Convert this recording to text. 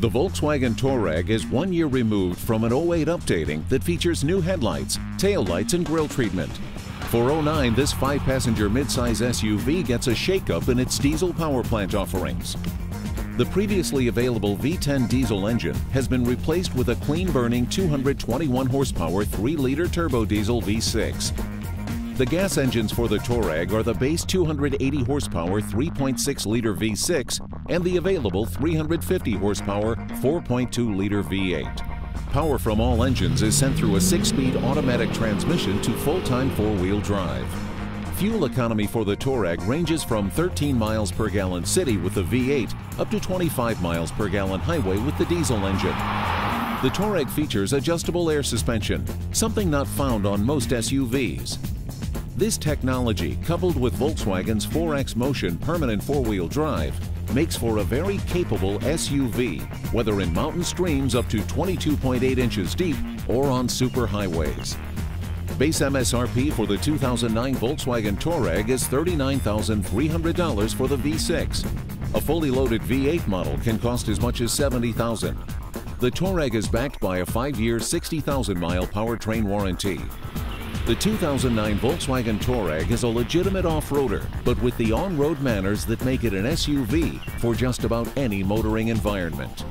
The Volkswagen Touareg is one year removed from an 08 updating that features new headlights, tail lights, and grille treatment. For 09, this five-passenger midsize SUV gets a shakeup in its diesel power plant offerings. The previously available V10 diesel engine has been replaced with a clean-burning 221 horsepower 3-liter turbo diesel V6. The gas engines for the Touareg are the base 280 horsepower 3.6 liter V6 and the available 350 horsepower 4.2 liter V8. Power from all engines is sent through a six-speed automatic transmission to full-time four-wheel drive. Fuel economy for the Touareg ranges from 13 miles per gallon city with the V8 up to 25 miles per gallon highway with the diesel engine. The Touareg features adjustable air suspension, something not found on most SUVs. This technology, coupled with Volkswagen's 4X Motion permanent four-wheel drive, makes for a very capable SUV, whether in mountain streams up to 22.8 inches deep or on superhighways. Base MSRP for the 2009 Volkswagen Touareg is $39,300 for the V6. A fully loaded V8 model can cost as much as 70,000. The Touareg is backed by a 5-year, 60,000-mile powertrain warranty. The 2009 Volkswagen Touareg is a legitimate off-roader, but with the on-road manners that make it an SUV for just about any motoring environment.